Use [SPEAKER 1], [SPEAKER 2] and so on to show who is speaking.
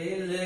[SPEAKER 1] they live